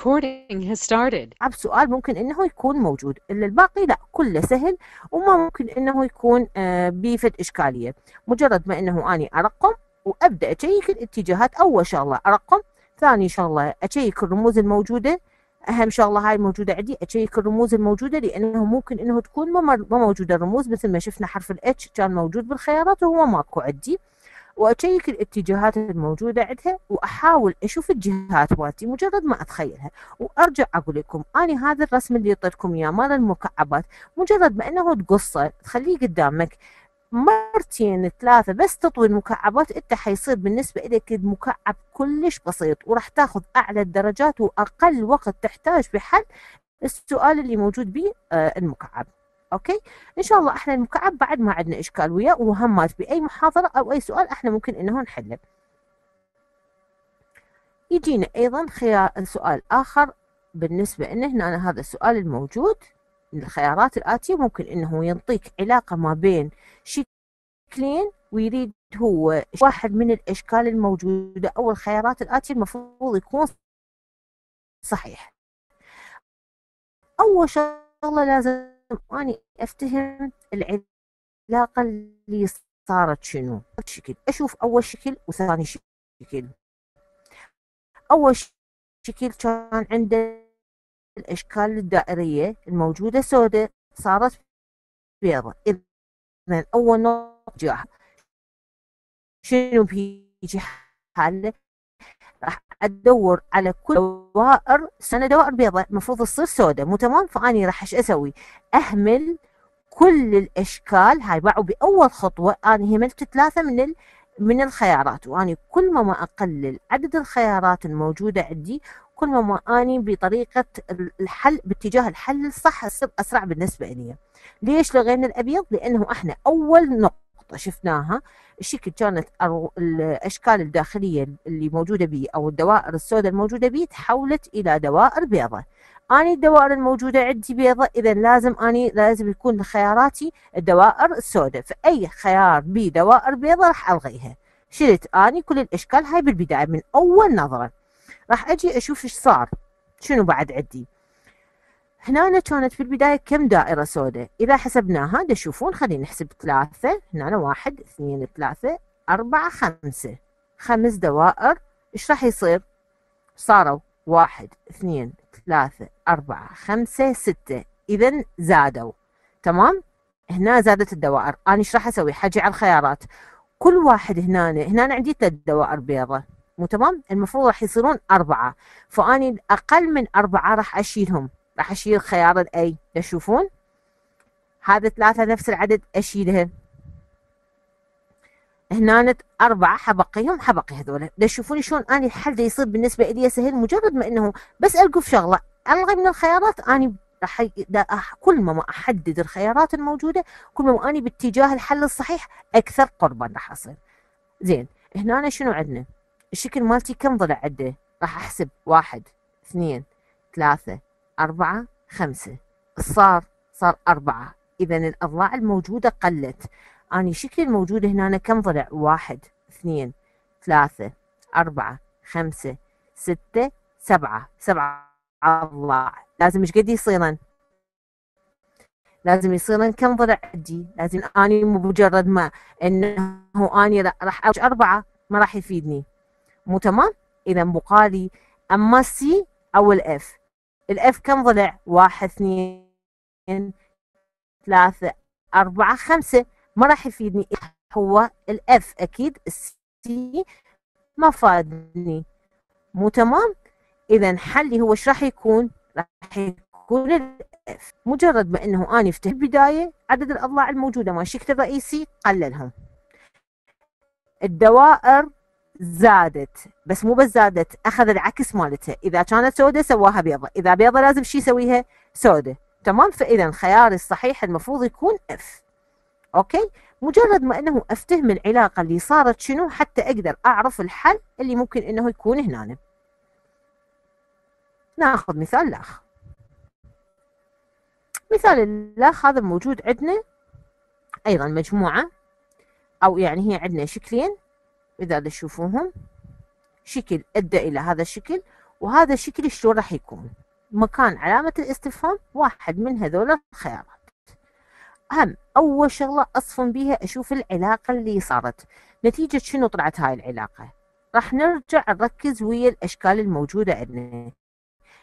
Recording has started. أصعب سؤال ممكن إنه يكون موجود إلا الباقي لا كله سهل وما ممكن إنه يكون آه، بيفد إشكالية مجرد ما إنه أني أرقم وأبدأ أشيك الاتجاهات أول شغلة أرقم ثاني شغلة أشيك الرموز الموجودة أهم شغلة هاي الموجودة عندي أشيك الرموز الموجودة لأنه ممكن إنه تكون ما موجودة الرموز مثل ما شفنا حرف الاتش كان موجود بالخيارات وهو ماكو عندي واشيك الاتجاهات الموجودة عندها وأحاول أشوف الجهات مالتي مجرد ما أتخيلها. وأرجع أقول لكم أنا هذا الرسم اللي اعطيتكم إياه مال المكعبات مجرد ما إنه تقصه تخليه قدامك مرتين ثلاثة بس تطوي المكعبات إنت حيصير بالنسبة لك المكعب كلش بسيط وراح تاخذ أعلى الدرجات وأقل وقت تحتاج بحل السؤال اللي موجود به آه، المكعب. أوكي؟ إن شاء الله إحنا المكعب بعد ما عندنا إشكال وياه ومهمات بأي محاضرة أو أي سؤال إحنا ممكن إنه نحله يجينا أيضا خيار سؤال آخر بالنسبة انه هنا هذا السؤال الموجود الخيارات الآتية ممكن إنه ينطيك علاقة ما بين شكلين ويريد هو واحد من الإشكال الموجودة أو الخيارات الآتية المفروض يكون صحيح. أول شغلة لازم أني افتهم العلاقة اللي صارت شنو. شكل أشوف أول شكل وثاني شكل. أول شكل كان عنده الأشكال الدائرية الموجودة سوداء صارت بيضاء. اذا أول نقطة شنو بيجي حاله؟ راح أدور على كل دوائر سنة دوائر بيضاء المفروض تصير سوداء مو تمام فأني راح إيش أسوي؟ أهمل كل الأشكال هاي باعوا بأول خطوة أنا هملت ثلاثة من ال... من الخيارات وأني كل ما ما أقلل عدد الخيارات الموجودة عندي كل ما ما أني بطريقة الحل باتجاه الحل الصح أسرع بالنسبة لي ليش لغينا الأبيض؟ لأنه إحنا أول نقطة شفناها. الشكل كانت الأشكال الداخلية اللي موجودة بي أو الدوائر السوداء الموجودة بي تحولت إلى دوائر بيضاء أني الدوائر الموجودة عندي بيضاء اذا لازم أني لازم يكون خياراتي الدوائر السوداء. فأي خيار بي دوائر بيضاء راح ألغيها. شلت أني كل الأشكال هاي بالبداية من أول نظرة. راح أجي أشوف إيش صار. شنو بعد عندي؟ هنا كانت في البداية كم دائرة سوداء؟ إذا حسبناها تشوفون خلينا نحسب ثلاثة. هنا واحد اثنين ثلاثة أربعة خمسة. خمس دوائر إيش راح يصير؟ صاروا واحد اثنين ثلاثة أربعة خمسة ستة. إذا زادوا. تمام؟ هنا زادت الدوائر. أنا إيش راح أسوي؟ حاجي على الخيارات. كل واحد هنا هنا عندي ثلاث دوائر بيضة. مو تمام؟ المفروض راح يصيرون أربعة. فأني أقل من أربعة راح أشيلهم. راح أشيل خيار الأي. تشوفون هذا ثلاثة نفس العدد. أشيلها هنا أربعة. حبقيهم. حبقي هذول. تشوفون شلون أنا الحل يصير بالنسبة إلي سهل. مجرد ما إنه بس ألقف شغلة. ألغي من الخيارات. أنا راح أح- كل ما أحدد الخيارات الموجودة كل ما أني باتجاه الحل الصحيح أكثر قربا راح أصير. زين. هنا شنو عندنا؟ الشكل مالتي كم ضلع عنده؟ راح أحسب. واحد اثنين ثلاثة. أربعة خمسة. صار صار أربعة. إذا الأضلاع الموجودة قلت. أنا شكلي الموجود هنا كم ضلع؟ واحد اثنين ثلاثة أربعة خمسة ستة سبعة. سبعة أضلاع. لازم إيش قد يصيرن؟ لازم يصيرن كم ضلع عندي؟ لازم أني مجرد ما إنه أني راح أوج أربعة ما راح يفيدني. مو تمام؟ إذا بقالي أما السي أو الإف الإف كم ضلع؟ واحد اثنين ثلاثة أربعة خمسة. ما راح يفيدني. هو الأف أكيد السي ما فادني. مو تمام؟ اذا حلي هو إيش راح يكون؟ راح يكون الأف. مجرد ما إنه اني افتح البداية عدد الأضلاع الموجودة مال الشكل الرئيسي قللهم. الدوائر زادت بس مو بس زادت أخذ العكس مالتها إذا كانت سوداء سواها بيضة. إذا بيضة لازم شي يسويها؟ سوداء تمام؟ فإذا خياري الصحيح المفروض يكون F okay؟ مجرد ما إنه افتهم العلاقه اللي صارت شنو؟ حتى أقدر أعرف الحل اللي ممكن إنه يكون هنا. ناخذ مثال الأخ. مثال الأخ هذا موجود عندنا أيضا مجموعة أو يعني هي عندنا شكلين. إذا تشوفوهم شكل أدى إلى هذا الشكل. وهذا الشكل شلون راح يكون؟ مكان علامة الاستفهام واحد من هذول الخيارات. أهم أول شغلة أصفن بيها أشوف العلاقة اللي صارت. نتيجة شنو طلعت هاي العلاقة؟ راح نرجع نركز ويا الأشكال الموجودة عندنا.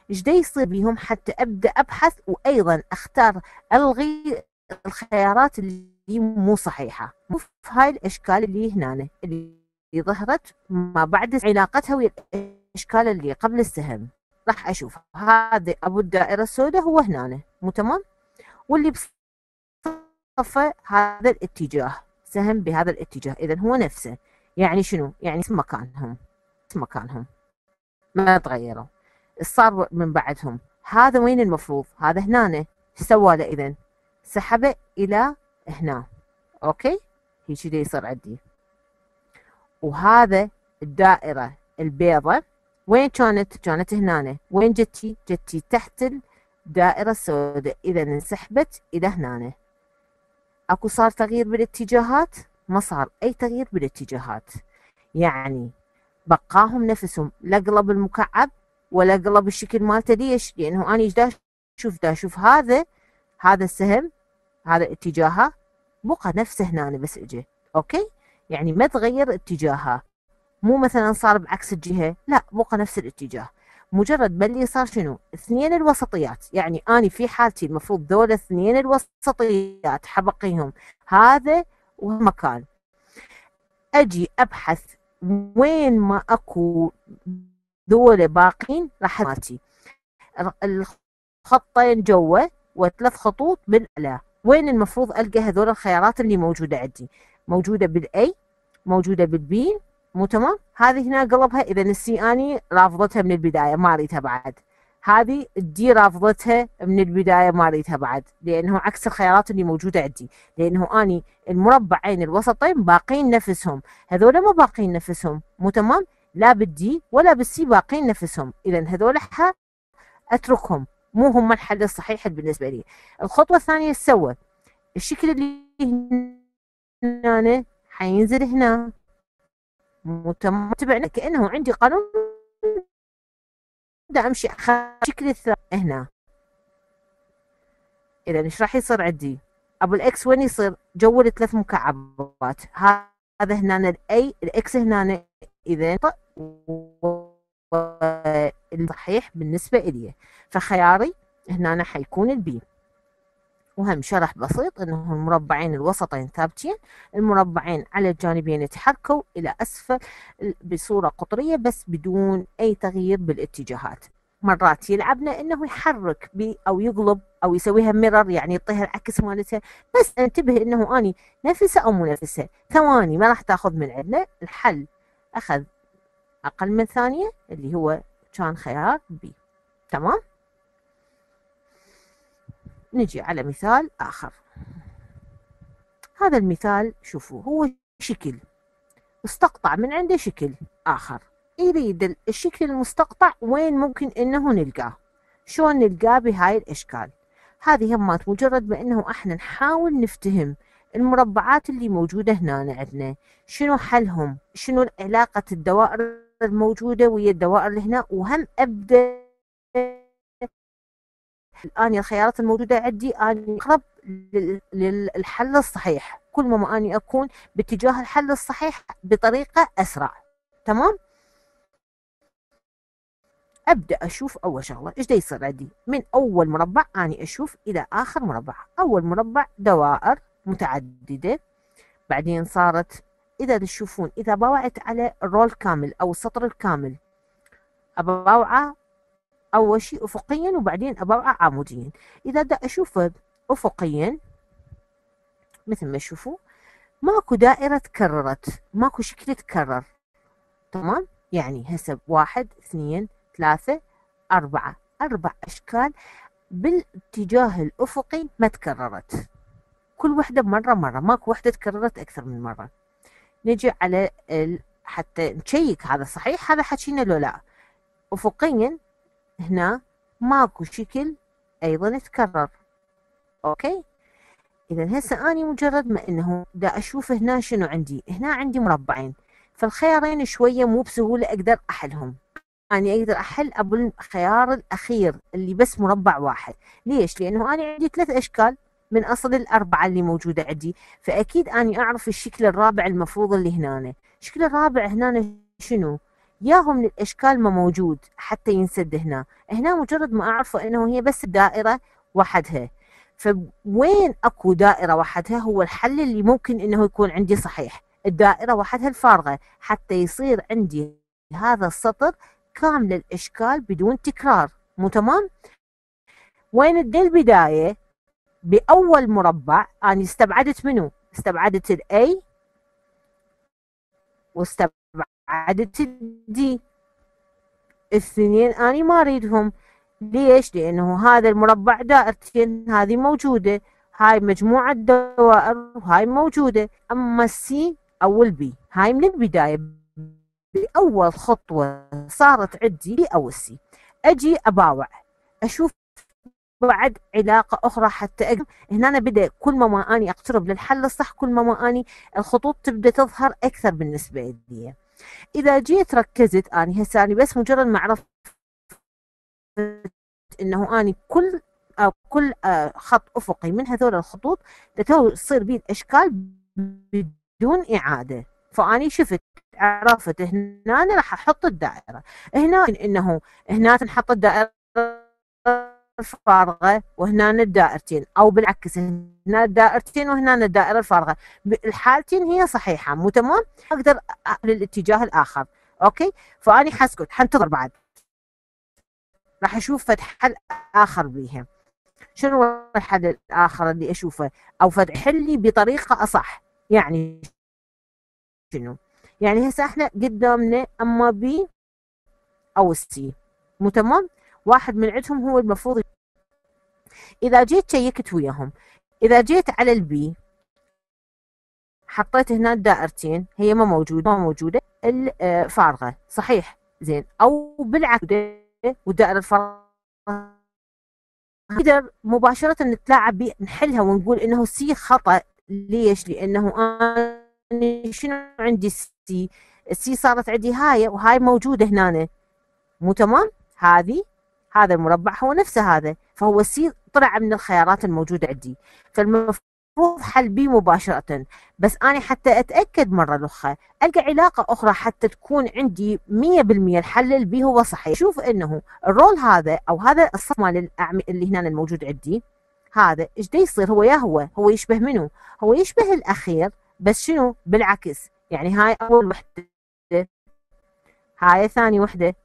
إيش دا يصير بيهم حتى أبدأ أبحث وأيضا أختار ألغي الخيارات اللي مو صحيحة. مو في هاي الأشكال اللي هنا اللي ظهرت ما بعد علاقتها ويا الأشكال اللي قبل السهم. راح أشوف. هذا أبو الدائرة السوداء هو هنا. مو تمام؟ واللي بصفة هذا الاتجاه سهم بهذا الاتجاه. إذا هو نفسه. يعني شنو؟ يعني اسم مكانهم. اسم مكانهم. ما تغيروا. صار من بعدهم. هذا وين المفروض؟ هذا هنا. سوى له إذا سحبه إلى هنا. أوكي؟ هيك يصير عندي. وهذا الدائرة البيضة. وين كانت؟ كانت هنا وين جتي؟ جتي تحت الدائرة السوداء. إذا انسحبت إلى هنا أكو صار تغيير بالاتجاهات؟ ما صار أي تغيير بالاتجاهات. يعني بقاهم نفسهم لا قلب المكعب ولا قلب الشكل مالته. ليش؟ لأنه أنا إيش شوف دا شوف هذا هذا السهم هذا اتجاهه بقى نفسه هنا بس اجى أوكي؟ يعني ما تغير اتجاهها. مو مثلا صار بعكس الجهة لا بقى نفس الاتجاه. مجرد ما اللي صار شنو؟ اثنين الوسطيات. يعني أنا في حالتي المفروض ذول اثنين الوسطيات حبقيهم. هذا ومكان أجي أبحث وين ما أكو ذول باقين راح مالتي الخطين جوا وثلاث خطوط بالأعلى. وين المفروض ألقى هذول الخيارات اللي موجودة عندي؟ موجودة بال A موجودة بال B مو تمام هذه هنا قلبها إذا ال C أني رافضتها من البداية ما اريدها بعد. هذه ال D رافضتها من البداية ما اريدها بعد لأنه عكس الخيارات اللي موجودة عندي. لأنه أني المربعين الوسطين باقين نفسهم. هذول ما باقين نفسهم مو تمام لا بالدي ولا بالسي باقين نفسهم. اذا هذول أتركهم. مو هم الحل الصحيح بالنسبة لي. الخطوة الثانية سوى الشكل اللي هنا حينزل هنا. متبعنا كأنه عندي قانون بدأ أمشي شكل الثاني هنا. إذا إيش راح يصير عندي؟ أبو ال X وين يصير؟ جوا الثلاث مكعبات. هذا هنا ال A ال X هنا إذا الصحيح بالنسبة إلي. فخياري هنا حيكون ال B وهم شرح بسيط انه المربعين الوسطين ثابتين المربعين على الجانبين يتحركوا إلى أسفل بصورة قطرية بس بدون أي تغيير بالاتجاهات. مرات يلعبنا إنه يحرك بي أو يقلب أو يسويها mirror يعني يعطيها العكس مالتها بس انتبه إنه أني نفسه أو مو نفسه. ثواني ما راح تأخذ من عندنا. الحل أخذ أقل من ثانية اللي هو كان خيار بي تمام؟ نجي على مثال آخر. هذا المثال شوفوا هو شكل. استقطع من عنده شكل آخر. يريد الشكل المستقطع وين ممكن إنه نلقاه. شلون نلقاه بهاي الأشكال؟ هذه همات مجرد ما إنه إحنا نحاول نفتهم المربعات اللي موجودة هنا عندنا. شنو حلهم؟ شنو علاقة الدوائر الموجودة ويا الدوائر اللي هنا؟ وهم أبدأ الآن الخيارات الموجودة عندي أنا أقرب للحل الصحيح. كل ما أني أكون باتجاه الحل الصحيح بطريقة أسرع. تمام؟ أبدأ أشوف أول شغلة إيش يصير عندي؟ من أول مربع اني أشوف إلى آخر مربع. أول مربع دوائر متعددة. بعدين صارت إذا تشوفون إذا باوعت على الرول كامل أو السطر الكامل اباوعه أول شيء أفقيا وبعدين أبرع عموديا إذا دا أشوفه أفقيا مثل ما تشوفوا ماكو دائرة تكررت ماكو شكل تكرر. تمام؟ يعني هسه واحد اثنين ثلاثة أربعة. أربع أشكال بالاتجاه الأفقي ما تكررت. كل وحدة مرة مرة ماكو وحدة تكررت أكثر من مرة. نجي على ال... حتى نشيك هذا صحيح هذا حكينا لو لا. أفقيا هنا ماكو شكل أيضا يتكرر. أوكي؟ اذا هسه أني مجرد ما إنه دا أشوف هنا شنو عندي. هنا عندي مربعين. فالخيارين شوية مو بسهولة أقدر أحلهم. أنا أقدر أحل أبو الخيار الأخير اللي بس مربع واحد. ليش؟ لأنه أنا عندي ثلاث أشكال من أصل الأربعة اللي موجودة عندي. فأكيد أني أعرف الشكل الرابع المفروض اللي هنا الشكل الرابع هنا شنو؟ ياهو من الاشكال ما موجود حتى ينسد هنا. هنا مجرد ما أعرفه إنه هي بس دائرة وحدها. فوين أكو دائرة وحدها هو الحل اللي ممكن إنه يكون عندي صحيح. الدائرة وحدها الفارغة. حتى يصير عندي هذا السطر كامل الإشكال بدون تكرار. مو تمام؟ وين ال D البدايه بأول مربع. أنا استبعدت منه استبعدت ال A واستبعدت ال D الاثنين اني ما أريدهم. ليش؟ لأنه هذا المربع دائرتين هذه موجودة. هاي مجموعة دوائر وهاي موجودة. أما ال C أو ال B هاي من البداية. بأول خطوة صارت عندي أو ال C أجي أباوع. أشوف بعد علاقة أخرى حتى أقدر هنا أنا بدأ كل ما أني أقترب للحل الصح كل ما أني الخطوط تبدأ تظهر أكثر بالنسبة لي. إذا جيت ركزت أني هسه أني بس مجرد ما عرفت إنه أني كل أو كل آه، خط أفقي من هذول الخطوط تصير بي الأشكال بدون إعادة. فأني شفت عرفت هنا راح أحط الدائرة. هنا إنه هنا تنحط الدائرة. الفارغة وهنا الدائرتين أو بالعكس هنا الدائرتين وهنا الدائرة الفارغة. الحالتين هي صحيحة مو تمام؟ أقدر للاتجاه الآخر okay؟ فأني حسكت حنتظر بعد. راح أشوف فتح حل آخر بيها. شنو الحل الآخر اللي أشوفه؟ أو فتح حلي بطريقة أصح. يعني شنو؟ يعني هسه إحنا قدامنا أما B أو ال C مو تمام؟ واحد من عندهم هو المفروض إذا جيت شيكت وياهم. إذا جيت على ال B حطيت هنا الدائرتين هي ما موجودة ما موجودة الفارغه صحيح. زين. أو بالعكس والدائرة الفارغة. نقدر مباشرة نتلاعب بي نحلها ونقول إنه C خطأ. ليش؟ لأنه أنا شنو عندي السي؟ السي صارت عندي هاي وهاي موجودة هنا. مو تمام؟ هذه هذا المربع هو نفسه هذا فهو C طلع من الخيارات الموجودة عندي. فالمفروض حل B مباشرة. بس أنا حتى أتأكد مرة الأخرى ألقى علاقة أخرى حتى تكون عندي 100% الحل ال B هو صحيح. شوف أنه ال row هذا أو هذا الصف مال اللي هنا الموجود عندي هذا إيش يصير؟ هو يا هو هو يشبه منه هو يشبه الأخير بس شنو؟ بالعكس. يعني هاي أول وحدة هاي ثاني وحدة.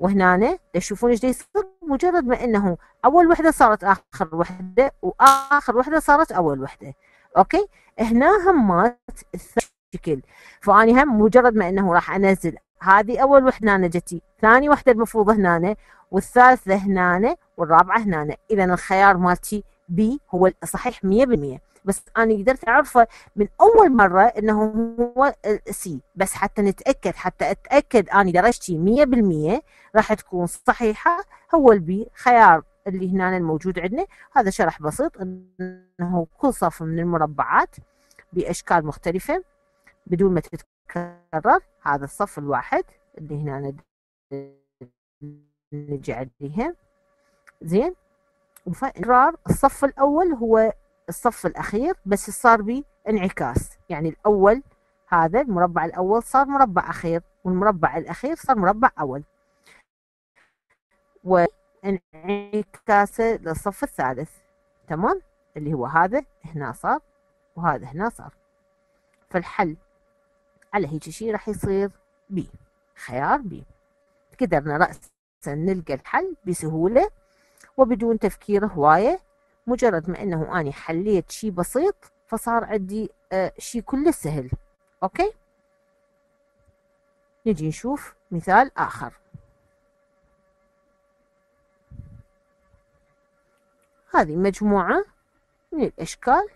وهنا تشوفون إيش يصير؟ مجرد ما إنه أول وحدة صارت آخر وحدة وآخر وحدة صارت أول وحدة. okay؟ هنا همات الشكل فأني هم مجرد ما إنه راح أنزل هذه أول وحدة هنا جتي ثاني وحدة المفروض هنا والثالثة هنا والرابعة هنا. اذا الخيار مالتي B هو الصحيح 100% بس أنا قدرت أعرفه من أول مرة إنه هو C بس حتى نتأكد حتى أتأكد اني درجتي 100% راح تكون صحيحة. هو ال B خيار اللي هنا الموجود عندنا. هذا شرح بسيط إنه كل صف من المربعات بأشكال مختلفة بدون ما تتكرر. هذا الصف الواحد اللي هنا نجي عليها. زين؟ وفإقرار الصف الأول هو الصف الأخير بس صار بي انعكاس. يعني الأول هذا المربع الأول صار مربع أخير والمربع الأخير صار مربع أول. وانعكاسه للصف الثالث. تمام؟ اللي هو هذا هنا صار وهذا هنا صار. فالحل على هيك شيء راح يصير بي. خيار بي. قدرنا رأسا نلقى الحل بسهولة وبدون تفكير هواية مجرد ما انه اني حليت شيء بسيط فصار عندي آه شيء كله سهل. أوكي؟ نجي نشوف مثال آخر. هذه مجموعة من الأشكال.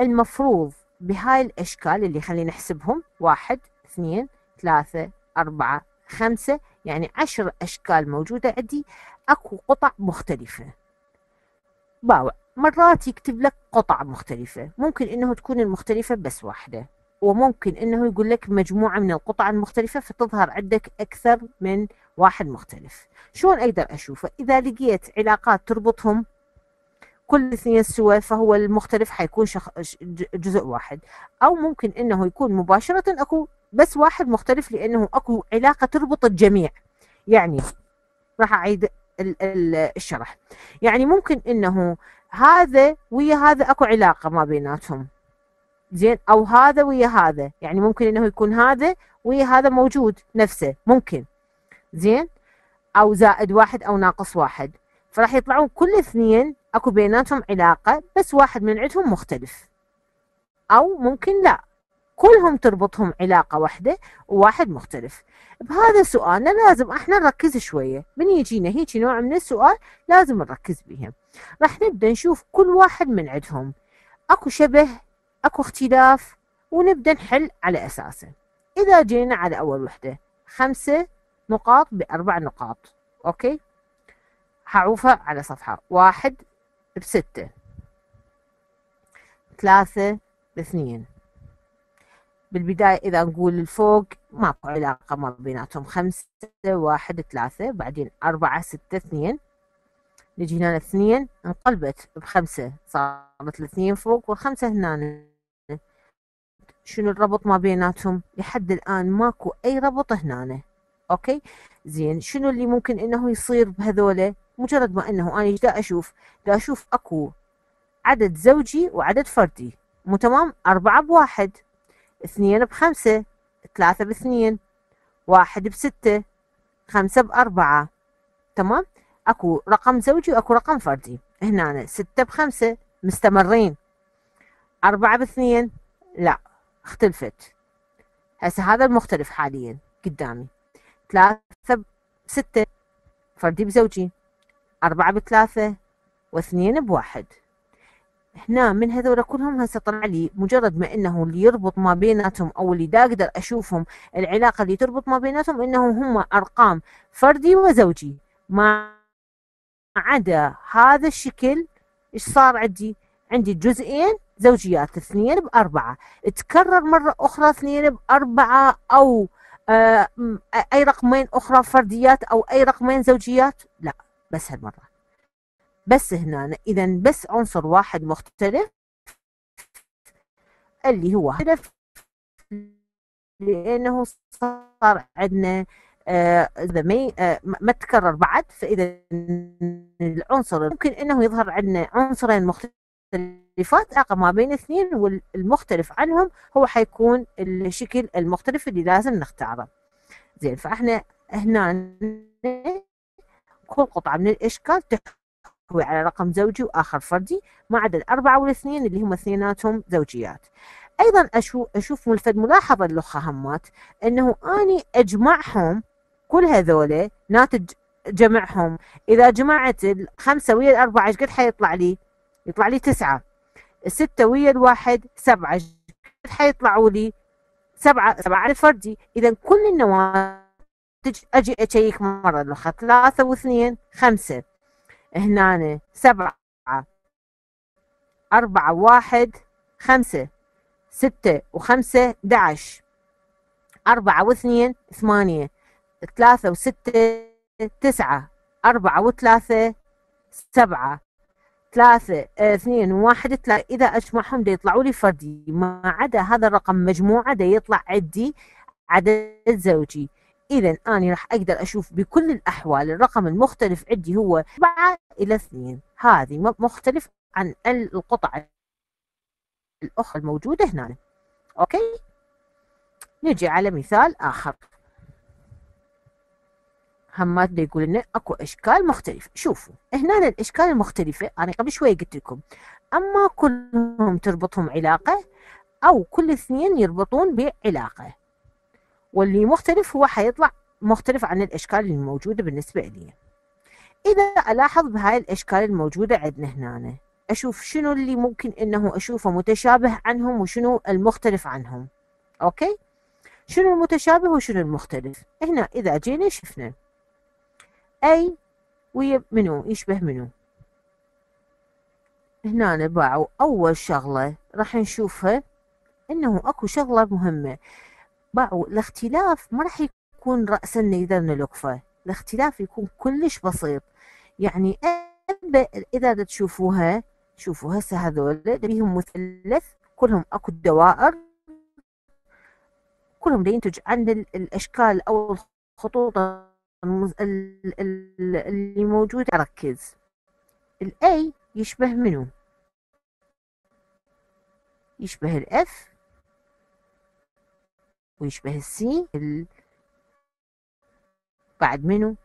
المفروض بهاي الأشكال اللي خلينا نحسبهم واحد اثنين ثلاثة أربعة خمسة يعني عشر أشكال موجودة عندي أكو قطع مختلفة. باوع مرات يكتب لك قطع مختلفة. ممكن إنه تكون المختلفة بس واحدة وممكن إنه يقول لك مجموعة من القطع المختلفة فتظهر عندك أكثر من واحد مختلف. شلون أقدر أشوفه؟ إذا لقيت علاقات تربطهم كل اثنين سوا فهو المختلف حيكون شخ... جزء واحد. أو ممكن إنه يكون مباشرة أكو بس واحد مختلف لأنه أكو علاقة تربط الجميع. يعني راح أعيد الشرح. يعني ممكن إنه هذا ويا هذا أكو علاقة ما بيناتهم. زين؟ أو هذا ويا هذا. يعني ممكن إنه يكون هذا ويا هذا موجود نفسه. ممكن. زين؟ أو زائد واحد أو ناقص واحد. فراح يطلعون كل اثنين أكو بيناتهم علاقة بس واحد من عندهم مختلف. أو ممكن لا. كلهم تربطهم علاقة واحدة وواحد مختلف. بهذا سؤالنا لازم إحنا نركز شوية. من يجينا؟ هيك نوع من السؤال لازم نركز بهم. راح نبدأ نشوف كل واحد من عندهم. أكو شبه أكو اختلاف ونبدأ نحل على أساسه. إذا جينا على أول وحدة خمسة نقاط بأربع نقاط. أوكي؟ هعوفها على صفحة واحد بستة. ثلاثة باثنين. بالبداية إذا نقول الفوق ماكو علاقة ما بيناتهم خمسة واحد ثلاثة بعدين أربعة ستة اثنين. نجي هنا اثنين انقلبت بخمسة صارت الاثنين فوق والخمسة هنا. شنو الربط ما بيناتهم؟ لحد الآن ماكو أي ربط هنا. أوكي؟ زين شنو اللي ممكن إنه يصير بهذولا؟ مجرد ما إنه أنا دا أشوف؟ دا أشوف أكو عدد زوجي وعدد فردي. مو تمام؟ أربعة بواحد. اثنين بخمسة ثلاثة باثنين واحد بستة خمسة بأربعة. تمام؟ أكو رقم زوجي وأكو رقم فردي. هنا ستة بخمسة مستمرين. أربعة باثنين؟ لا اختلفت. هسه هذا المختلف حاليا قدامي. ثلاثة بستة فردي بزوجي. أربعة بثلاثة واثنين بواحد. هنا من هذول كلهم هسه طلع لي مجرد ما إنه اللي يربط ما بيناتهم أو اللي دا أقدر أشوفهم العلاقة اللي تربط ما بيناتهم إنه هم أرقام فردي وزوجي. ما عدا هذا الشكل إيش صار عندي؟ عندي جزئين زوجيات اثنين بأربعة. تكرر مرة أخرى اثنين بأربعة أو آه أي رقمين أخرى فرديات أو أي رقمين زوجيات؟ لا بس هالمرة. بس هنا إذا بس عنصر واحد مختلف اللي هو هدف لأنه صار عندنا آه إذا آه ما تكرر بعد فإذا العنصر ممكن إنه يظهر عندنا عنصرين مختلفات علاقة ما بين اثنين والمختلف عنهم هو حيكون الشكل المختلف اللي لازم نختاره. زين فإحنا هنا كل قطعة من الإشكال هو على رقم زوجي وآخر فردي ما عدا الأربعة والاثنين اللي هم اثنيناتهم زوجيات. أيضا أشوف, أشوف ملفت ملاحظة اللخة همات أنه أني أجمعهم كل هذول ناتج جمعهم. إذا جمعت الخمسة ويا الأربعة إيش قد حيطلع لي؟ يطلع لي تسعة. الستة ويا الواحد سبعة. إيش قد حيطلعوا لي؟ سبعة. سبعة على الفردي إذا كل النواتج أجي أشيك مرة اللخة ثلاثة واثنين خمسة. هنا سبعة أربعة واحد خمسة ستة وخمسة دعش أربعة واثنين ثمانية. ثلاثة وستة تسعة. أربعة وثلاثة سبعة. ثلاثة اثنين وواحد ثلاثة. إذا أجمعهم دا يطلعوا لي فردي. ما عدا هذا الرقم مجموعة دا يطلع عندي عدد زوجي. إذا أنا راح أقدر أشوف بكل الأحوال الرقم المختلف عندي هو 4 إلى 2 هذه مختلف عن القطع الأخرى الموجودة هنا. أوكي؟ نجي على مثال آخر. همات بيقول لنا أكو إشكال مختلفة شوفوا هنا الإشكال المختلفة أنا قبل شوي قلت لكم. أما كلهم تربطهم علاقة أو كل اثنين يربطون بعلاقة. واللي مختلف هو حيطلع مختلف عن الأشكال الموجودة بالنسبة لي. إذا ألاحظ بهاي الأشكال الموجودة عندنا هنا أشوف شنو اللي ممكن إنه أشوفه متشابه عنهم وشنو المختلف عنهم. أوكي؟ شنو المتشابه وشنو المختلف؟ هنا إذا جينا شفنا. اي ويا منو؟ يشبه منو؟ هنا باعوا أول شغلة راح نشوفها إنه أكو شغلة مهمة. باعوا. الاختلاف ما راح يكون رأسا نيدرنا لقفة الاختلاف يكون كلش بسيط. يعني إذا تشوفوها شوفوا هسه هذول. بيهم مثلث. كلهم أكو دوائر. كلهم ينتج عن الأشكال أو الخطوط اللي موجودة ركز. ال A يشبه منو؟ يشبه ال F ويشبه ال C ال... بعد منو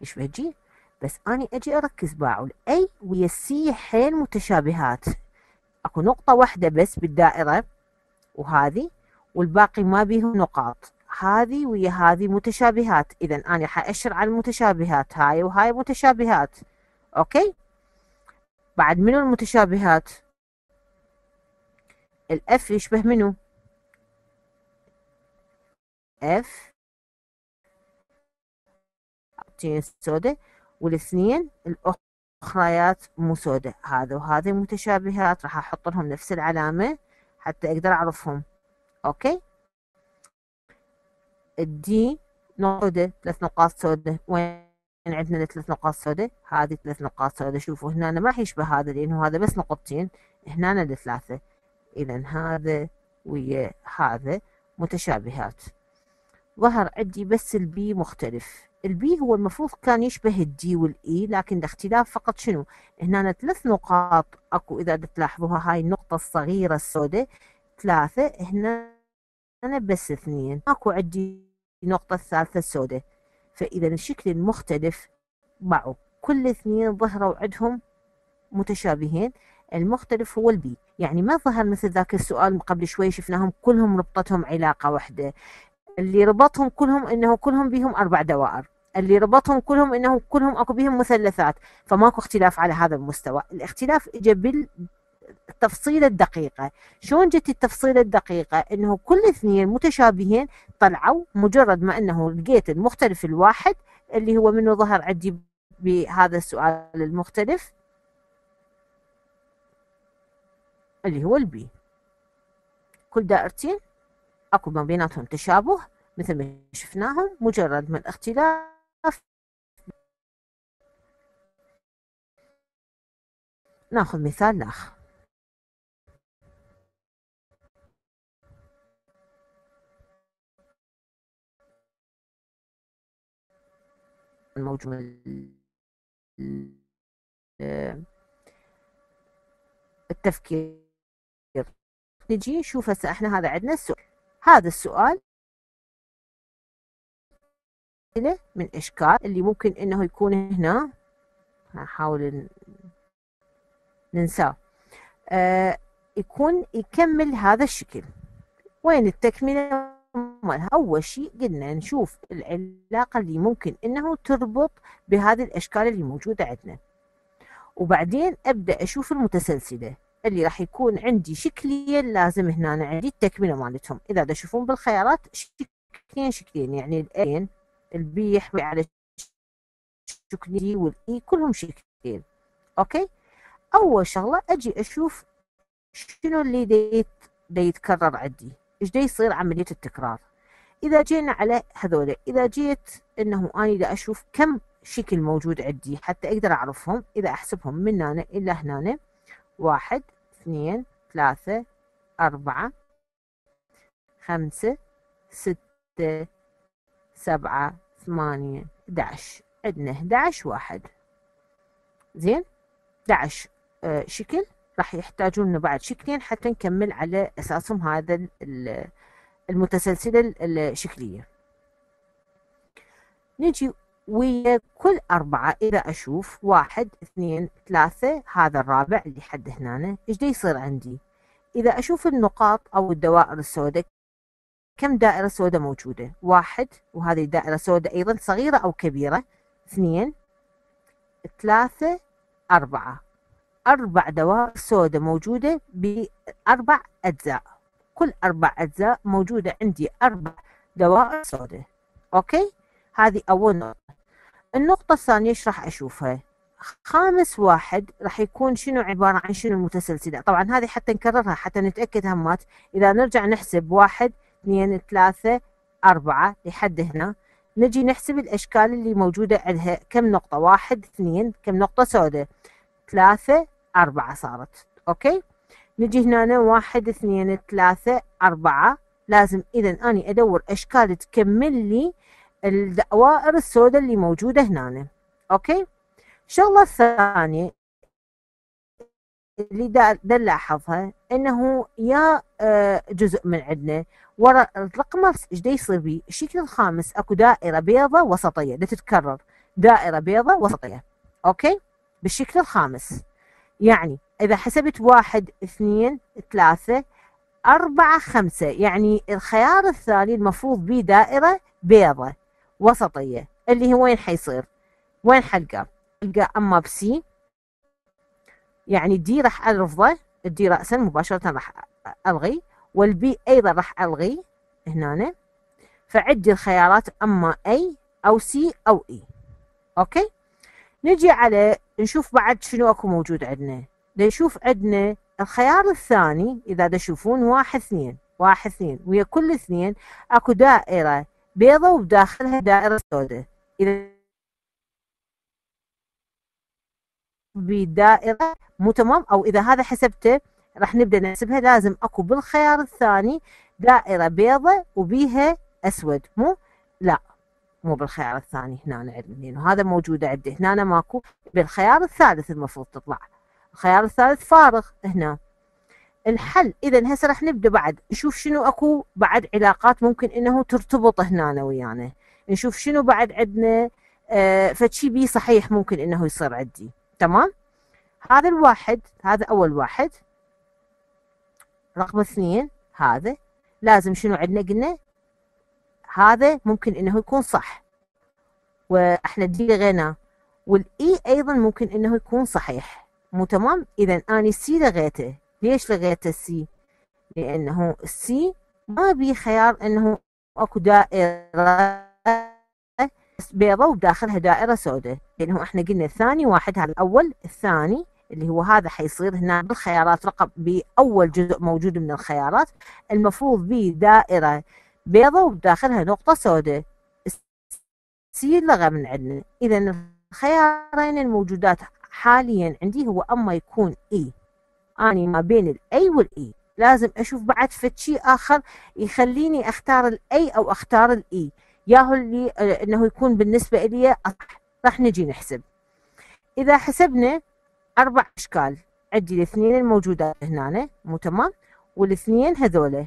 يشبه G بس أنا أجي أركز باعوا ال A ويا ال C حيل متشابهات. أكو نقطة واحدة بس بالدائرة. وهذه. والباقي ما بيهم نقاط. هذه ويا هذه متشابهات. إذا أنا حأشر على المتشابهات. هاي وهاي متشابهات. okay؟ بعد منو المتشابهات؟ ال F يشبه منو F سوداء والاثنين الأخريات مو سوداء هذا وهذا متشابهات راح أحط لهم نفس العلامة حتى أقدر أعرفهم. okay؟ ال D نقطة ثلاث نقاط سوداء وين عندنا ثلاث نقاط سوداء هذه ثلاث نقاط سوداء شوفوا هنا ما راح يشبه هذا لأنه هذا بس نقطتين. هنا الثلاثة إذا هذا ويا هذا متشابهات. ظهر عندي بس ال B مختلف. ال B هو المفروض كان يشبه ال D وال E لكن الاختلاف فقط شنو؟ هنا ثلاث نقاط. أكو إذا تلاحظوها هاي النقطة الصغيرة السوداء ثلاثة هنا أنا بس اثنين. ماكو عندي نقطة الثالثة السوداء. فإذا الشكل المختلف معه. كل اثنين ظهروا عندهم متشابهين. المختلف هو البي يعني ما ظهر مثل ذاك السؤال قبل شوي شفناهم كلهم ربطتهم علاقة واحدة. اللي ربطهم كلهم إنه كلهم بهم أربع دوائر. اللي ربطهم كلهم إنه كلهم أكو بهم مثلثات. فماكو اختلاف على هذا المستوى. الاختلاف اجى بالتفصيلة الدقيقة. شلون جت التفصيلة الدقيقة؟ إنه كل اثنين متشابهين طلعوا مجرد ما إنه لقيت المختلف الواحد اللي هو منه ظهر عندي بهذا السؤال المختلف. اللي هو البي. كل دائرتين أكو ما بيناتهم تشابه مثل ما شفناهم مجرد من اختلاف ناخذ مثال اخر الموجود التفكير نجي نشوف هسه إحنا هذا عندنا السؤال. هذا السؤال من إشكال اللي ممكن إنه يكون هنا. نحاول ننساه. آه يكون يكمل هذا الشكل. وين التكملة مالها؟ أول شيء قلنا نشوف العلاقة اللي ممكن إنه تربط بهذه الأشكال اللي موجودة عندنا. وبعدين أبدأ أشوف المتسلسلة. اللي راح يكون عندي شكلين لازم هنا عندي التكملة مالتهم. إذا تشوفون بالخيارات شكلين شكلين يعني ال A ال B يحوي على شكل D وال E كلهم شكلين okay؟ أول شغلة أجي أشوف شنو اللي دي, دي يتكرر عندي. إيش دي يصير عملية التكرار؟ إذا جينا على هذول إذا جيت إنه اني دا أشوف كم شكل موجود عندي حتى أقدر أعرفهم إذا أحسبهم من هنا إلى هنا واحد اثنين ثلاثة أربعة خمسة ستة سبعة ثمانية 11 عندنا 11 واحد. زين؟ 11 آه شكل؟ راح يحتاجون لنا بعد شكلين حتى نكمل على أساسهم هذا المتسلسلة الشكلية. نجي ويا كل أربعة إذا أشوف واحد اثنين ثلاثة هذا الرابع اللي حد هنا إيش دا يصير عندي؟ إذا أشوف النقاط أو الدوائر السوداء كم دائرة سوداء موجودة؟ واحد وهذه دائرة سوداء أيضا صغيرة أو كبيرة. اثنين ثلاثة أربعة. أربع دوائر سوداء موجودة بأربع أجزاء. كل أربع أجزاء موجودة عندي أربع دوائر سوداء. أوكي؟ هذه أول نقطة. النقطة الثانية إيش راح أشوفها؟ خامس واحد راح يكون شنو عبارة عن شنو المتسلسلة طبعا هذه حتى نكررها حتى نتأكد همات. إذا نرجع نحسب واحد اثنين ثلاثة أربعة لحد هنا. نجي نحسب الأشكال اللي موجودة عندها. كم نقطة؟ واحد اثنين كم نقطة سوداء؟ ثلاثة أربعة صارت. okay؟ نجي هنا واحد اثنين ثلاثة أربعة. لازم إذا أني أدور أشكال تكمل لي الدوائر السوداء اللي موجودة هنا okay؟ الشغلة الثانية اللي دا نلاحظها إنه يا آه، جزء من عندنا ورا الرقم إيش يصير بيه؟ الشكل الخامس أكو دائرة بيضة وسطية. دا تتكرر. دائرة بيضة وسطية. أوكي؟ بالشكل الخامس. يعني إذا حسبت واحد اثنين ثلاثة أربعة خمسة يعني الخيار الثاني المفروض به دائرة بيضة. وسطية اللي هو وين حيصير؟ وين حلقة؟ القى أما بسي. يعني دي راح ارفضه ال D راسا مباشرة راح ألغي وال B أيضا راح ألغي هنا. فعندي الخيارات أما A أو C أو E okay؟ نجي على نشوف بعد شنو أكو موجود عندنا. نشوف عندنا الخيار الثاني إذا تشوفون واحد اثنين واحد اثنين. ويا كل اثنين أكو دائرة. بيضة وبداخلها دائرة سوداء. إذا بدائرة مو تمام أو إذا هذا حسبته راح نبدأ نحسبها. لازم أكو بالخيار الثاني دائرة بيضة وبيها أسود. مو؟ لا مو بالخيار الثاني. هنا عندنا لأنه هذا موجود عندي. هنا ماكو. بالخيار الثالث المفروض تطلع. الخيار الثالث فارغ. هنا. الحل إذا هسه راح نبدأ بعد نشوف شنو أكو بعد علاقات ممكن إنه ترتبط هنا ويانا. نشوف شنو بعد عندنا آه فشي بي صحيح ممكن إنه يصير عندي. تمام؟ هذا الواحد هذا أول واحد. رقم اثنين هذا. لازم شنو عندنا قلنا؟ هذا ممكن إنه يكون صح. وإحنا D لغينا وال E أيضا ممكن إنه يكون صحيح. مو تمام؟ اذا اني C لغيته. ليش لغيت السي؟ لأنه السي ما بي خيار إنه أكو دائرة بيضة وبداخلها دائرة سوداء لأنه إحنا قلنا الثاني واحد هذا الأول الثاني اللي هو هذا حيصير هنا بالخيارات رقم بأول جزء موجود من الخيارات المفروض به دائرة بيضة وبداخلها نقطة سوداء. سي لغى من عندنا. إذا الخيارين الموجودات حاليا عندي هو أما يكون إي أني ما بين الأي والإي لازم أشوف بعد فد شيء آخر يخليني أختار الأي أو أختار الإي ياهو اللي آه، إنه يكون بالنسبة لي راح نجي نحسب. إذا حسبنا أربع أشكال عندي الاثنين الموجودات هنا مو تمام؟ والاثنين هذولا.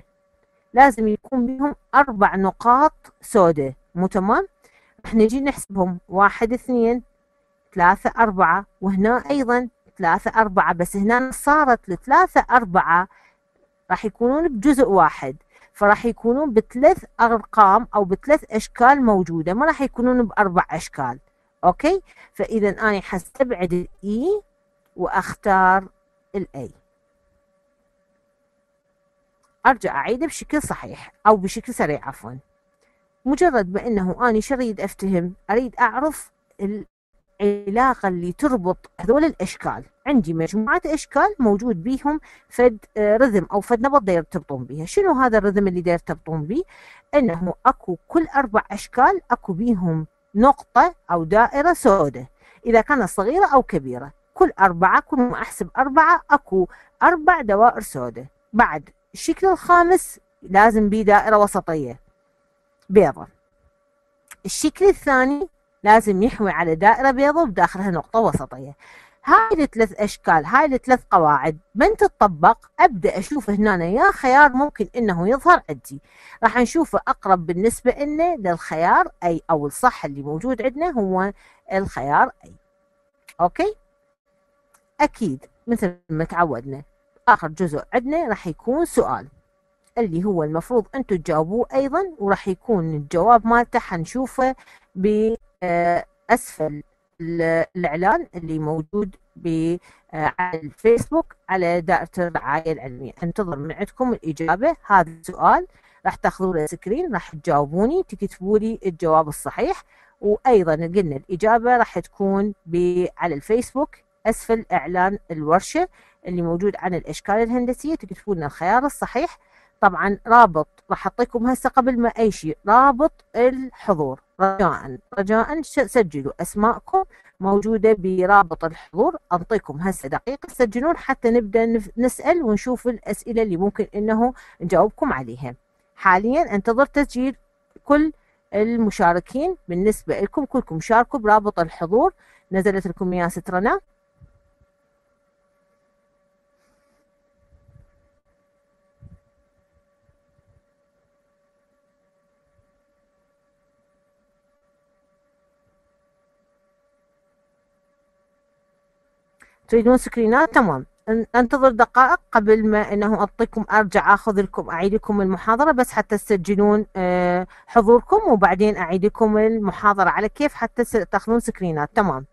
لازم يكون بهم أربع نقاط سوداء مو تمام؟ راح نجي نحسبهم. واحد اثنين ثلاثة أربعة وهنا أيضا ثلاثة أربعة بس هنا صارت الثلاثة أربعة راح يكونون بجزء واحد فراح يكونون بثلاث أرقام أو بثلاث أشكال موجودة ما راح يكونون بأربع أشكال okay؟ فإذا أنا حستبعد ال A وأختار ال E أرجع اعيده بشكل صحيح أو بشكل سريع عفوا. مجرد ما انه اني شريد أفتهم أريد أعرف العلاقة اللي تربط هذول الأشكال. عندي مجموعة أشكال موجود بيهم فد آه، رذم أو فد نبض داير تربطون بيها. شنو هذا الرذم اللي داير تربطون بيه؟ أنه أكو كل أربع أشكال أكو بيهم نقطة أو دائرة سوداء إذا كانت صغيرة أو كبيرة كل أربعة كل ما أحسب أربعة أكو أربع دوائر سوداء بعد الشكل الخامس لازم بيه دائرة وسطية بيضة. الشكل الثاني لازم يحوي على دائرة بيضاء بداخلها نقطة وسطية. هاي الثلاث أشكال هاي الثلاث قواعد من تطبق أبدأ أشوف هنا يا خيار ممكن إنه يظهر عندي. راح نشوفه أقرب بالنسبة لنا للخيار أي أو الصح اللي موجود عندنا هو الخيار أي أوكي؟ أكيد مثل ما تعودنا آخر جزء عندنا راح يكون سؤال اللي هو المفروض أنتم تجاوبوه أيضا وراح يكون الجواب مالته حنشوفه بأسفل الإعلان اللي موجود على الفيسبوك على دائرة الرعاية العلمية. انتظر من عندكم الإجابة. هذا السؤال راح تاخذوا له سكرين راح تجاوبوني تكتبوا لي الجواب الصحيح. وأيضا قلنا الإجابة راح تكون على الفيسبوك أسفل إعلان الورشة اللي موجود عن الأشكال الهندسية. تكتبون الخيار الصحيح. طبعا رابط راح أعطيكم هسه قبل ما أي شيء رابط الحضور. رجاء. رجاء سجلوا أسماءكم موجودة برابط الحضور. أعطيكم هسه دقيقة تسجلون حتى نبدأ نسأل ونشوف الأسئلة اللي ممكن إنه نجاوبكم عليها. حاليا أنتظر تسجيل كل المشاركين. بالنسبة لكم كلكم شاركوا برابط الحضور. نزلت لكم يا سترنا. تريدون سكرينات؟ تمام. أنتظر دقائق قبل ما إنه أعطيكم أرجع أخذ لكم اعيد لكم المحاضرة بس حتى تسجلون آه، حضوركم وبعدين اعيد لكم المحاضرة على كيف حتى تأخذون سكرينات. تمام.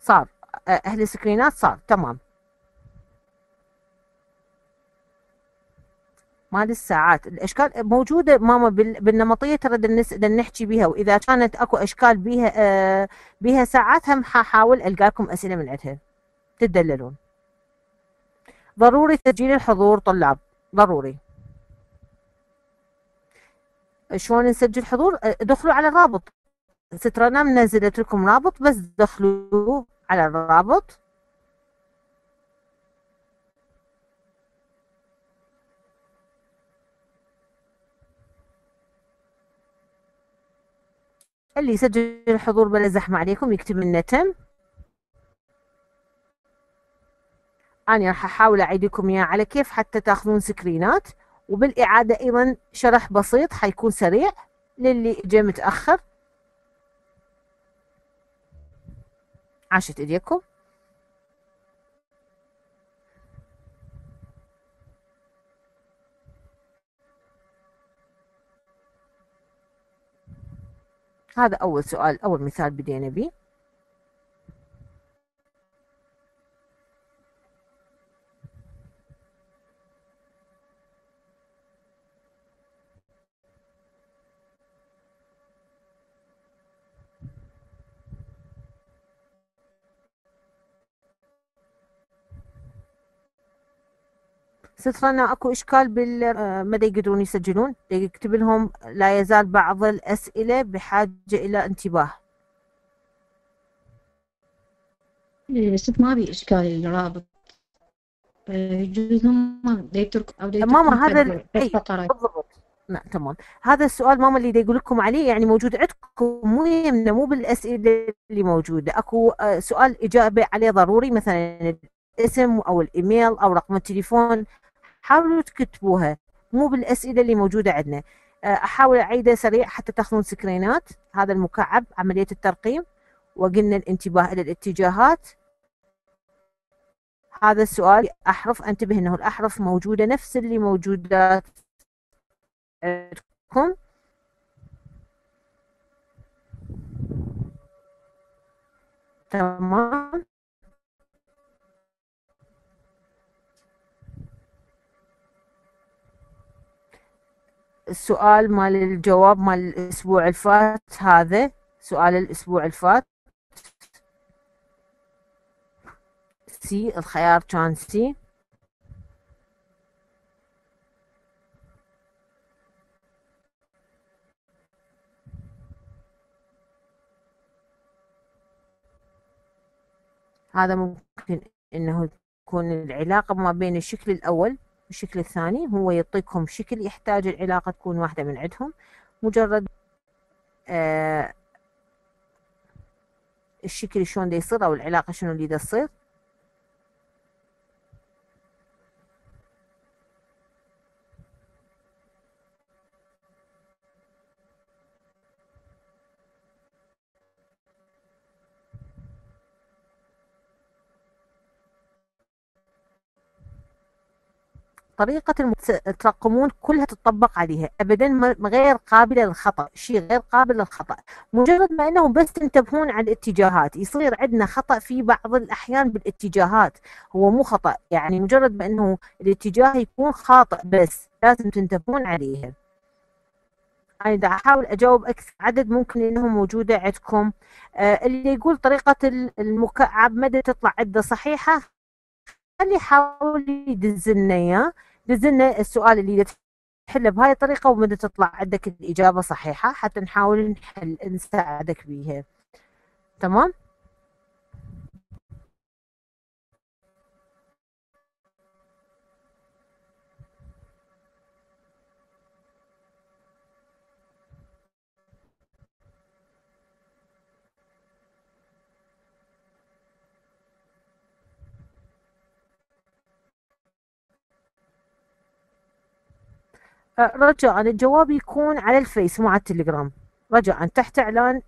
صار. أهل السكرينات؟ صار. تمام. مال الساعات. الإشكال موجودة ماما بالنمطية ترى نحكي بها وإذا كانت أكو إشكال بها آه بها ساعات هم حاحاول القى لكم أسئلة من عندها. تدللون ضروري تسجيل الحضور طلاب. ضروري. شلون نسجل حضور؟ دخلوا على الرابط. سترنا منزلت لكم رابط بس دخلوا على الرابط. اللي يسجل الحضور بلا زحمة عليكم يكتب لنا تم أنا راح أحاول أعيد لكم إياه على كيف حتى تأخذون سكرينات وبالإعادة أيضا شرح بسيط حيكون سريع للي جاي متأخر. عاشت إيديكم. هذا أول سؤال أول مثال بدينا به. سترنا أكو إشكال بال آه، مدى يقدرون يسجلون. يكتب لهم لا يزال بعض الأسئلة بحاجة إلى انتباه. إيه، ست ما ابي إشكال الرابط يجوز هم يترك أو ماما هذا بالضبط. نعم تمام. هذا السؤال ماما اللي يقول لكم عليه يعني موجود عندكم مو يمنا مو بالأسئلة اللي موجودة. أكو آه، سؤال إجابة عليه ضروري مثلا الاسم أو الإيميل أو رقم التليفون. حاولوا تكتبوها. مو بالأسئلة اللي موجودة عندنا. آه، أحاول اعيده سريع حتى تاخذون سكرينات. هذا المكعب عملية الترقيم. وقلنا الانتباه إلى الاتجاهات. هذا السؤال أحرف أنتبه إنه الأحرف موجودة نفس اللي موجوده عندكم تمام. السؤال مال الجواب مال الأسبوع الفات هذا سؤال الأسبوع الفات. C الخيار كان C. هذا ممكن إنه تكون العلاقة ما بين الشكل الأول. الشكل الثاني هو يعطيكم شكل يحتاج العلاقة تكون واحدة من عندهم. مجرد آه الشكل شلون دا يصير أو العلاقة شنو اللي دا تصير طريقة ترقمون كلها تطبق عليها. أبدا غير قابلة للخطأ شيء غير قابل للخطأ. مجرد ما أنه بس تنتبهون على الاتجاهات يصير عندنا خطأ في بعض الأحيان بالاتجاهات. هو مو خطأ يعني مجرد ما أنه الاتجاه يكون خاطئ بس لازم تنتبهون عليها أنا دا أحاول أجاوب أكثر عدد ممكن إنه موجودة عندكم. آه اللي يقول طريقة المكعب مدى تطلع عدة صحيحة خلي يحاول يدز لنا إياه دز لنا السؤال اللي تحله بهاي الطريقة ومدى تطلع عندك الإجابة صحيحة حتى نحاول نحل نساعدك بيها. تمام؟ رجاء الجواب يكون على الفيس مو على التليجرام. رجاء تحت إعلان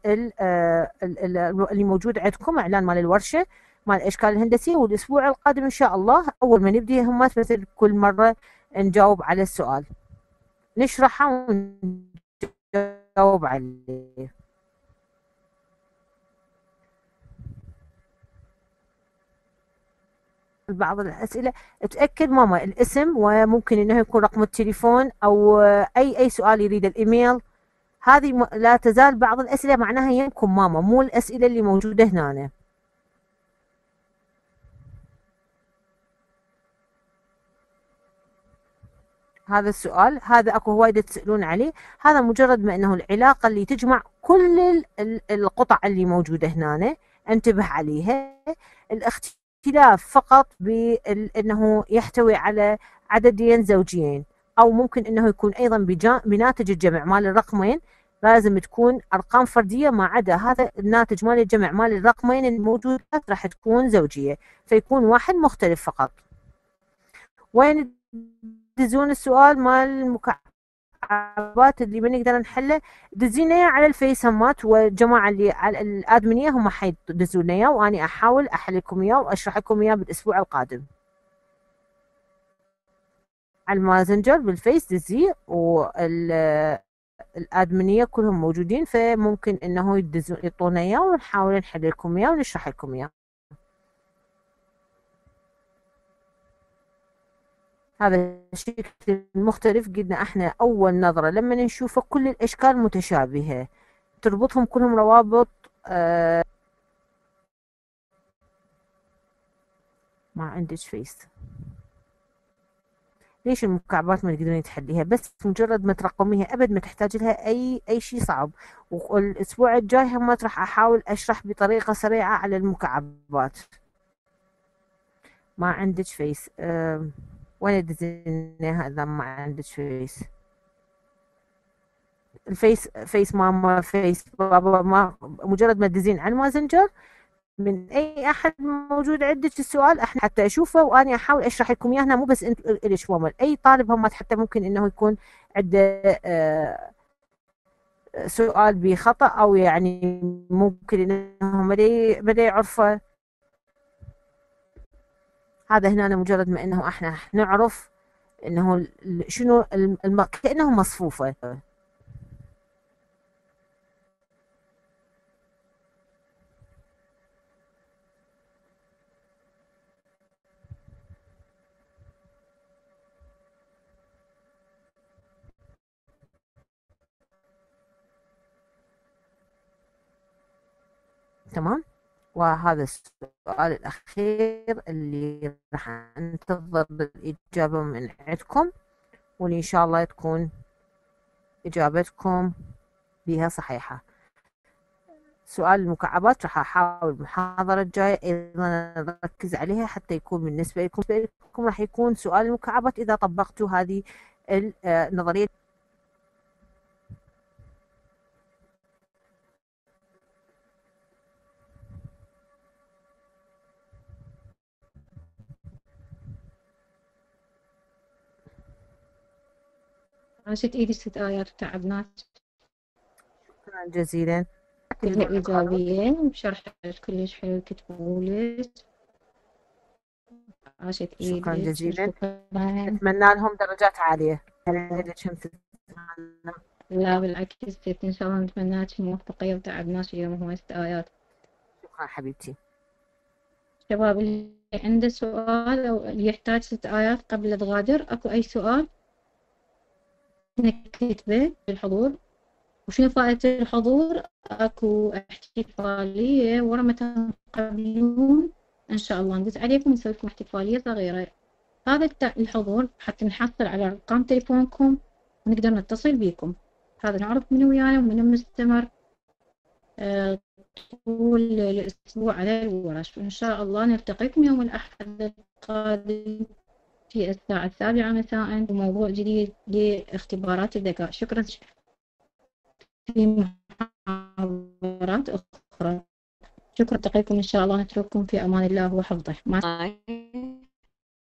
اللي موجود عندكم إعلان مال الورشة مال الاشكال الهندسيه والأسبوع القادم إن شاء الله أول ما نبدي هم مثل كل مرة نجاوب على السؤال. نشرحه ونجاوب عليه. بعض الأسئلة. تأكد ماما الاسم وممكن إنه يكون رقم التليفون أو أي أي سؤال يريد الإيميل. هذه لا تزال بعض الأسئلة معناها يمكن ماما مو الأسئلة اللي موجودة هنا. هذا السؤال هذا أكو وايد تسألون عليه. هذا مجرد ما إنه العلاقة اللي تجمع كل القطع اللي موجودة هنا. انتبه عليها. الاختيار اختلاف فقط بأنه يحتوي على عددين زوجيين أو ممكن أنه يكون أيضا بناتج الجمع مال الرقمين لازم تكون أرقام فردية ما عدا هذا الناتج مال الجمع مال الرقمين الموجودات راح تكون زوجية فيكون واحد مختلف فقط. وين تدزون السؤال مال المكعب الصعوبات اللي ما نقدر نحله دزينا على الفيس همات والجماعه اللي على الادمنيه هم حيدزوا لنا اياه وأني أحاول احل لكم اياه وأشرح لكم اياه بالأسبوع القادم. على المسنجر بالفيس دزي والادمنيه كلهم موجودين فممكن إنه يدزون يعطونا اياه ونحاول نحل لكم اياه ونشرح لكم اياه هذا الشكل مختلف قلنا إحنا أول نظرة لما نشوفه كل الأشكال متشابهة تربطهم كلهم روابط آه ما عندك فيس ليش المكعبات ما تقدرين تحليها بس مجرد ما ترقميها أبد ما تحتاج لها أي أي شيء صعب. والأسبوع الجاي هم راح أحاول أشرح بطريقة سريعة على المكعبات. ما عندك فيس آه وين دزيناها اذا ما عندك فيس الفيس فيس ماما فيس بابا ما مجرد ما تدزين على ال Messenger من أي أحد موجود عندك السؤال أحنا حتى أشوفه وأنا أحاول أشرح لكم اياه هنا مو بس إنت ليش ماما أي طالب هم حتى ممكن إنه يكون عنده آه سؤال بخطأ أو يعني ممكن انه ما يعرفه. هذا هنا مجرد ما إنه إحنا نعرف إنه شنو الم... كأنه مصفوفة. تمام؟ وهذا السؤال الأخير اللي راح أنتظر الإجابة من عندكم وإن شاء الله تكون إجابتكم بها صحيحة. سؤال المكعبات راح أحاول المحاضرة الجاية أيضا أركز عليها حتى يكون بالنسبة لكم. راح يكون سؤال المكعبات إذا طبقتوا هذه النظرية عاشت إيدي ست آيات وتعبناك شكرا جزيلا. كلها إيجابية وشرح كلش حلو كتبولك. عاشت إيدي شكرا. جزيلا أتمنى لهم درجات عالية. لا بالعكس إن شاء الله نتمنى لك وتعبناك اليوم هو ست آيات شكرا حبيبتي. شباب اللي عنده سؤال اللي يحتاج ست آيات قبل تغادر أكو أي سؤال؟ نكتبه بالحضور وشنو فائدة الحضور؟ أكو احتفالية ورا ما تقبلون إن شاء الله ندز عليكم ونسوي لكم احتفالية صغيرة. هذا الحضور حتى نحصل على أرقام تليفونكم ونقدر نتصل بيكم هذا نعرف من ويانا ومن مستمر آه، طول الأسبوع على الورش. وإن شاء الله نلتقيكم يوم الأحد القادم. في الساعة السابعة مساء بموضوع جديد لاختبارات الذكاء. شكرا. في محاضرات أخرى. شكرا. لكم إن شاء الله. نترككم في أمان الله وحفظه. مع